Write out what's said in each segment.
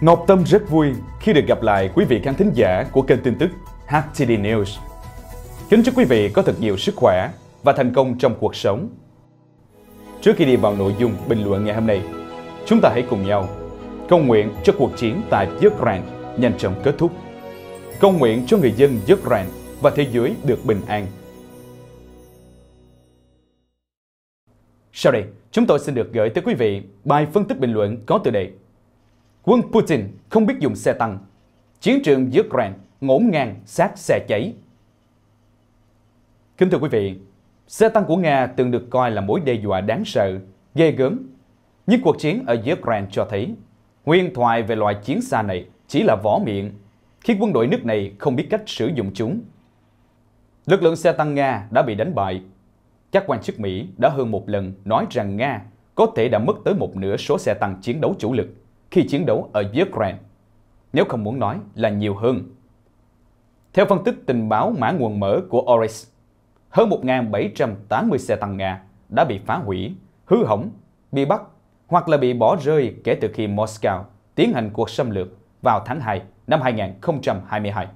Ngọc Tâm rất vui khi được gặp lại quý vị khán thính giả của kênh tin tức HTD News. Kính chúc quý vị có thật nhiều sức khỏe và thành công trong cuộc sống. Trước khi đi vào nội dung bình luận ngày hôm nay, chúng ta hãy cùng nhau cầu nguyện cho cuộc chiến tại Ukraine nhanh chóng kết thúc. Cầu nguyện cho người dân Ukraine và thế giới được bình an. Sau đây, chúng tôi xin được gửi tới quý vị bài phân tích bình luận có tựa đề Quân Putin không biết dùng xe tăng, chiến trường Ukraine ngổn ngang sát xe cháy. Kính thưa quý vị, xe tăng của Nga từng được coi là mối đe dọa đáng sợ, ghê gớm. Nhưng cuộc chiến ở Ukraine cho thấy nguyên thoại về loại chiến xa này chỉ là vỏ miệng khi quân đội nước này không biết cách sử dụng chúng. Lực lượng xe tăng Nga đã bị đánh bại. Các quan chức Mỹ đã hơn một lần nói rằng Nga có thể đã mất tới một nửa số xe tăng chiến đấu chủ lực khi chiến đấu ở Ukraine, nếu không muốn nói là nhiều hơn. Theo phân tích tình báo mã nguồn mở của Oris, hơn 1.780 xe tăng Nga đã bị phá hủy, hư hỏng, bị bắt hoặc là bị bỏ rơi kể từ khi Moscow tiến hành cuộc xâm lược vào tháng 2 năm 2022.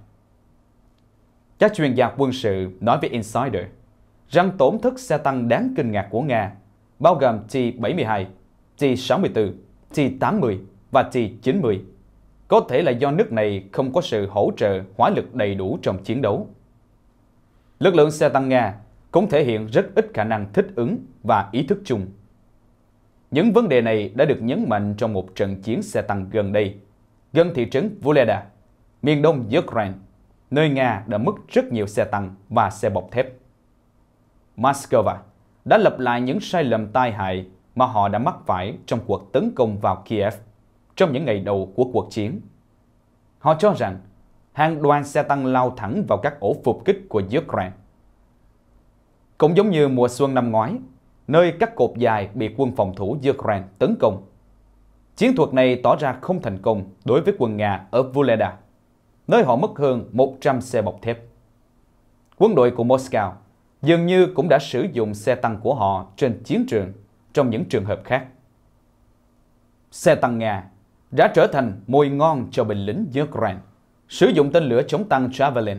Các chuyên gia quân sự nói với Insider rằng tổn thất xe tăng đáng kinh ngạc của Nga bao gồm T-72, T-64, T-80 và T-90 có thể là do nước này không có sự hỗ trợ hỏa lực đầy đủ trong chiến đấu. Lực lượng xe tăng Nga cũng thể hiện rất ít khả năng thích ứng và ý thức chung. Những vấn đề này đã được nhấn mạnh trong một trận chiến xe tăng gần đây, gần thị trấn Vuleda, miền đông Ukraine, nơi Nga đã mất rất nhiều xe tăng và xe bọc thép. Moscow đã lập lại những sai lầm tai hại mà họ đã mắc phải trong cuộc tấn công vào Kiev trong những ngày đầu của cuộc chiến. Họ cho rằng hàng đoàn xe tăng lao thẳng vào các ổ phục kích của Ukraine. Cũng giống như mùa xuân năm ngoái, nơi các cột dài bị quân phòng thủ Ukraine tấn công. Chiến thuật này tỏ ra không thành công đối với quân Nga ở Vuleda, nơi họ mất hơn 100 xe bọc thép. Quân đội của Moscow dường như cũng đã sử dụng xe tăng của họ trên chiến trường trong những trường hợp khác. Xe tăng Nga đã trở thành mồi ngon cho binh lính Ukraine, sử dụng tên lửa chống tăng Javelin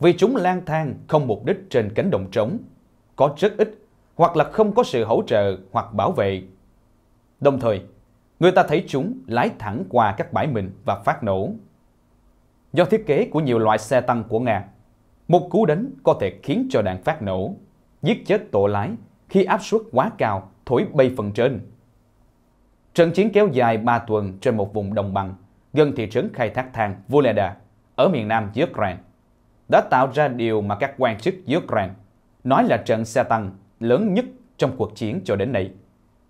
vì chúng lang thang không mục đích trên cánh đồng trống, có rất ít hoặc là không có sự hỗ trợ hoặc bảo vệ. Đồng thời, người ta thấy chúng lái thẳng qua các bãi mìn và phát nổ. Do thiết kế của nhiều loại xe tăng của Nga, một cú đánh có thể khiến cho đạn phát nổ, giết chết tổ lái khi áp suất quá cao thổi bay phần trên. Trận chiến kéo dài 3 tuần trên một vùng đồng bằng gần thị trấn khai thác than Vuleda ở miền nam Ukraine đã tạo ra điều mà các quan chức Ukraine nói là trận xe tăng lớn nhất trong cuộc chiến cho đến nay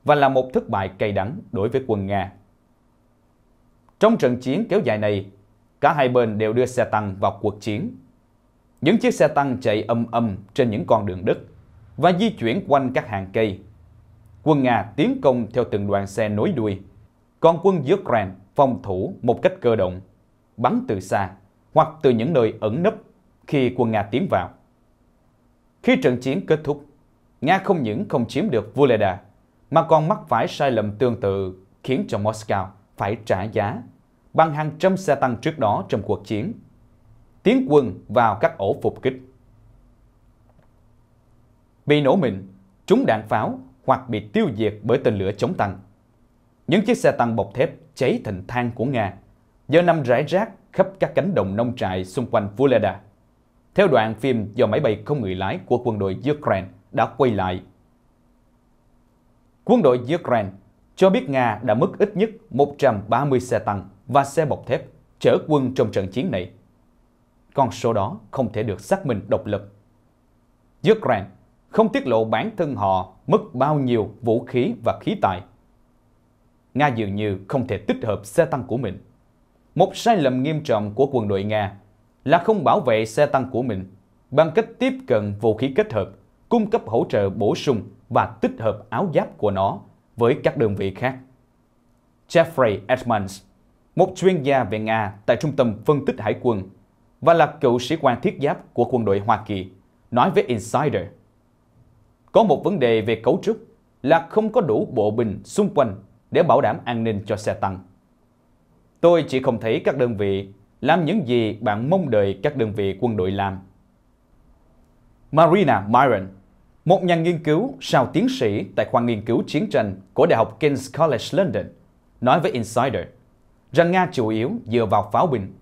và là một thất bại cay đắng đối với quân Nga. Trong trận chiến kéo dài này, cả hai bên đều đưa xe tăng vào cuộc chiến. Những chiếc xe tăng chạy âm âm trên những con đường đất và di chuyển quanh các hàng cây quân Nga tiến công theo từng đoàn xe nối đuôi, còn quân Ukraine phòng thủ một cách cơ động, bắn từ xa hoặc từ những nơi ẩn nấp khi quân Nga tiến vào. Khi trận chiến kết thúc, Nga không những không chiếm được Voleda, mà còn mắc phải sai lầm tương tự khiến cho Moscow phải trả giá bằng hàng trăm xe tăng trước đó trong cuộc chiến, tiến quân vào các ổ phục kích. Bị nổ mìn, trúng đạn pháo hoặc bị tiêu diệt bởi tên lửa chống tăng. Những chiếc xe tăng bọc thép cháy thành than của Nga giờ nằm rải rác khắp các cánh đồng nông trại xung quanh Voleda. Theo đoạn phim do máy bay không người lái của quân đội Ukraine đã quay lại. Quân đội Ukraine cho biết Nga đã mất ít nhất 130 xe tăng và xe bọc thép chở quân trong trận chiến này. Con số đó không thể được xác minh độc lập. Ukraine không tiết lộ bản thân họ mất bao nhiêu vũ khí và khí tài. Nga dường như không thể tích hợp xe tăng của mình. Một sai lầm nghiêm trọng của quân đội Nga là không bảo vệ xe tăng của mình bằng cách tiếp cận vũ khí kết hợp, cung cấp hỗ trợ bổ sung và tích hợp áo giáp của nó với các đơn vị khác. Jeffrey Edmonds, một chuyên gia về Nga tại Trung tâm Phân tích Hải quân và là cựu sĩ quan thiết giáp của quân đội Hoa Kỳ, nói với Insider – có một vấn đề về cấu trúc là không có đủ bộ binh xung quanh để bảo đảm an ninh cho xe tăng. Tôi chỉ không thấy các đơn vị làm những gì bạn mong đợi các đơn vị quân đội làm. Marina Myron, một nhà nghiên cứu sau tiến sĩ tại khoa nghiên cứu chiến tranh của Đại học King's College London, nói với Insider rằng Nga chủ yếu dựa vào pháo binh,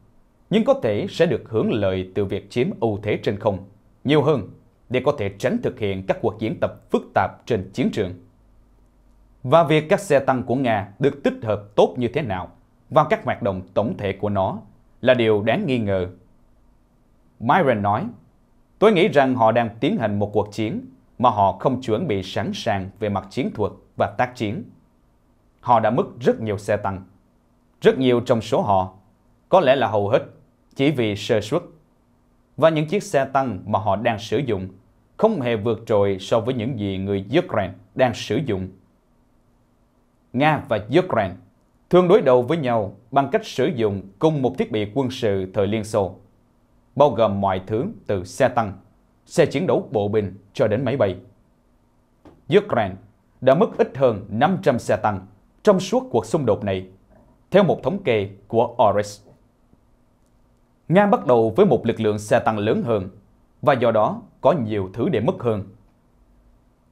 nhưng có thể sẽ được hưởng lợi từ việc chiếm ưu thế trên không nhiều hơn để có thể tránh thực hiện các cuộc diễn tập phức tạp trên chiến trường. Và việc các xe tăng của Nga được tích hợp tốt như thế nào vào các hoạt động tổng thể của nó là điều đáng nghi ngờ. Myron nói, tôi nghĩ rằng họ đang tiến hành một cuộc chiến mà họ không chuẩn bị sẵn sàng về mặt chiến thuật và tác chiến. Họ đã mất rất nhiều xe tăng. Rất nhiều trong số họ, có lẽ là hầu hết, chỉ vì sơ suất. Và những chiếc xe tăng mà họ đang sử dụng không hề vượt trội so với những gì người Ukraine đang sử dụng. Nga và Ukraine thường đối đầu với nhau bằng cách sử dụng cùng một thiết bị quân sự thời Liên Xô, bao gồm mọi thứ từ xe tăng, xe chiến đấu bộ binh cho đến máy bay. Ukraine đã mất ít hơn 500 xe tăng trong suốt cuộc xung đột này, theo một thống kê của Oris. Nga bắt đầu với một lực lượng xe tăng lớn hơn và do đó có nhiều thứ để mất hơn.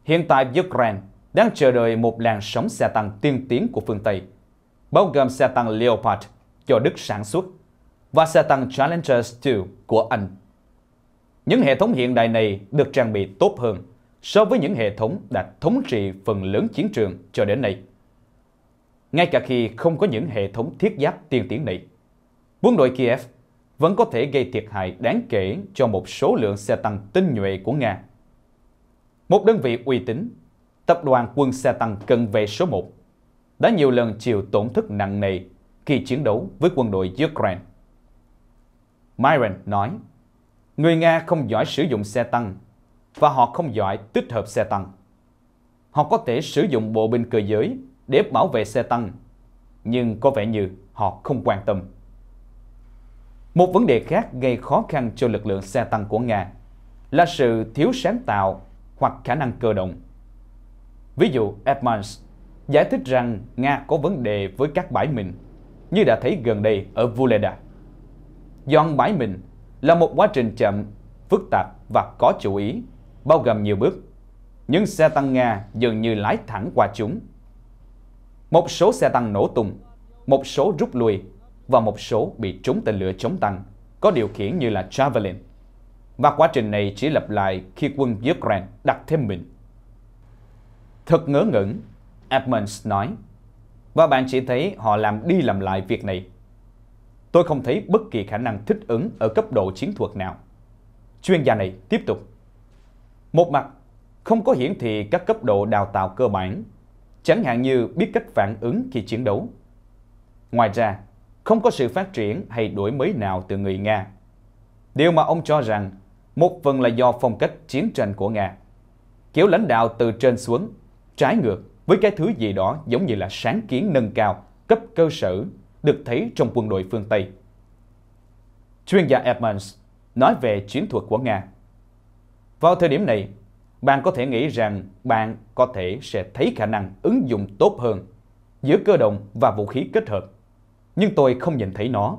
Hiện tại Ukraine đang chờ đợi một làn sóng xe tăng tiên tiến của phương Tây, bao gồm xe tăng Leopard do Đức sản xuất và xe tăng Challenger 2 của Anh. Những hệ thống hiện đại này được trang bị tốt hơn so với những hệ thống đã thống trị phần lớn chiến trường cho đến nay. Ngay cả khi không có những hệ thống thiết giáp tiên tiến này, quân đội Kiev vẫn có thể gây thiệt hại đáng kể cho một số lượng xe tăng tinh nhuệ của Nga. Một đơn vị uy tín, tập đoàn quân xe tăng cận vệ số 1, đã nhiều lần chịu tổn thất nặng nề khi chiến đấu với quân đội Ukraine. Myron nói, người Nga không giỏi sử dụng xe tăng và họ không giỏi tích hợp xe tăng. Họ có thể sử dụng bộ binh cơ giới để bảo vệ xe tăng, nhưng có vẻ như họ không quan tâm. Một vấn đề khác gây khó khăn cho lực lượng xe tăng của Nga là sự thiếu sáng tạo hoặc khả năng cơ động. Ví dụ, Edmonds giải thích rằng Nga có vấn đề với các bãi mìn, như đã thấy gần đây ở Vuleda. Dọn bãi mìn là một quá trình chậm, phức tạp và có chủ ý, bao gồm nhiều bước. Nhưng xe tăng Nga dường như lái thẳng qua chúng. Một số xe tăng nổ tung, một số rút lui và một số bị trúng tên lửa chống tăng, có điều khiển như là Javelin. Và quá trình này chỉ lặp lại khi quân Ukraine đặt thêm mình. Thật ngớ ngẩn, Edmonds nói. Và bạn chỉ thấy họ làm đi làm lại việc này. Tôi không thấy bất kỳ khả năng thích ứng ở cấp độ chiến thuật nào. Chuyên gia này tiếp tục. Một mặt, không có hiển thị các cấp độ đào tạo cơ bản, chẳng hạn như biết cách phản ứng khi chiến đấu. Ngoài ra, không có sự phát triển hay đổi mới nào từ người Nga. Điều mà ông cho rằng một phần là do phong cách chiến tranh của Nga. Kiểu lãnh đạo từ trên xuống, trái ngược với cái thứ gì đó giống như là sáng kiến nâng cao, cấp cơ sở được thấy trong quân đội phương Tây. Chuyên gia Edmonds nói về chiến thuật của Nga. Vào thời điểm này, bạn có thể nghĩ rằng bạn có thể sẽ thấy khả năng ứng dụng tốt hơn giữa cơ động và vũ khí kết hợp nhưng tôi không nhìn thấy nó.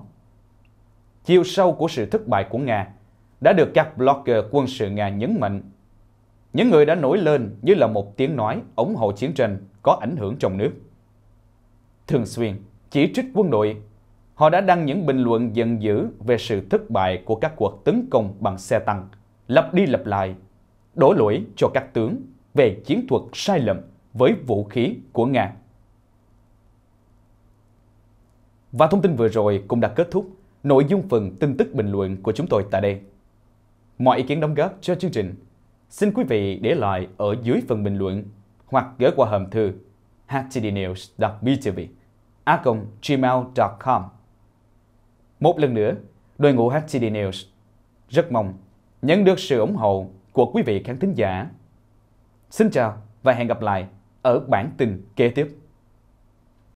Chiều sâu của sự thất bại của Nga đã được các blogger quân sự Nga nhấn mạnh. Những người đã nổi lên như là một tiếng nói ủng hộ chiến tranh có ảnh hưởng trong nước. Thường xuyên chỉ trích quân đội, họ đã đăng những bình luận giận dữ về sự thất bại của các cuộc tấn công bằng xe tăng, lặp đi lặp lại, đổ lỗi cho các tướng về chiến thuật sai lầm với vũ khí của Nga. Và thông tin vừa rồi cũng đã kết thúc nội dung phần tin tức bình luận của chúng tôi tại đây. Mọi ý kiến đóng góp cho chương trình, xin quý vị để lại ở dưới phần bình luận hoặc gửi qua hòm thư htdnews.btv a gmail.com Một lần nữa, đội ngũ HTD News rất mong nhận được sự ủng hộ của quý vị khán thính giả. Xin chào và hẹn gặp lại ở bản tin kế tiếp.